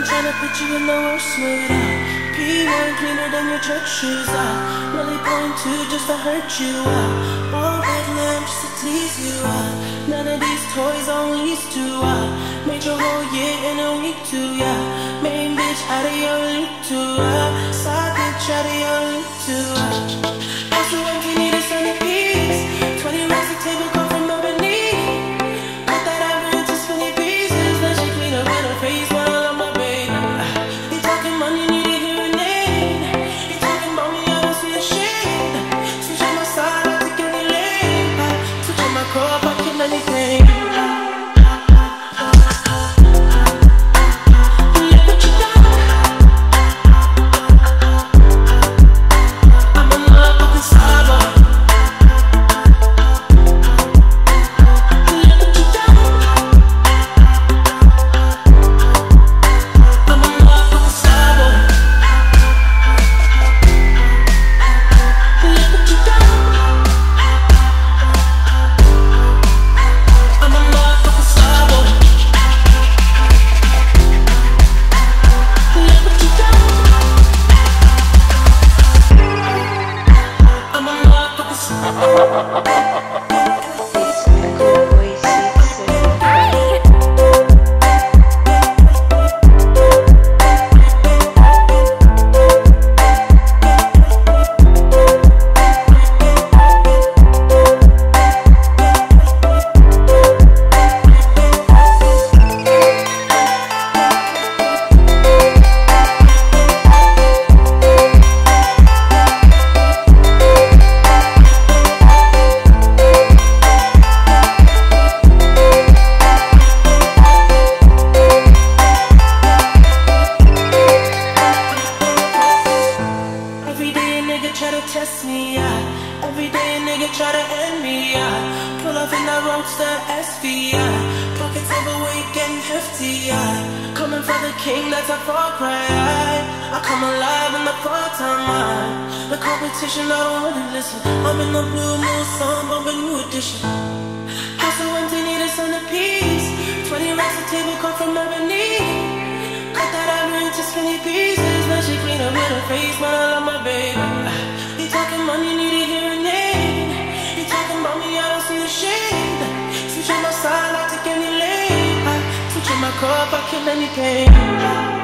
I'm trying to put you in the worst mood. Uh. P1 cleaner than your church shoes. Uh. Really point to just to hurt you. Uh. All red lamp just to tease you. Uh. None of these toys on lease to. Uh. Made your whole year in a week too. Yeah. Main bitch out of your league too. Side bitch out of your league too. In that roadster SV, yeah. Pockets overweight getting hefty, yeah. Coming for the king, that's a far cry. I come alive in the part-time. The competition, I don't really listen. I'm in the blue moon, song, bumping new edition. House so empty, need a centerpiece. 20 racks of table come from Ebony. Cut that ivory into skinny pieces. Then she clean up with her face, man, my cup, I kill any pain.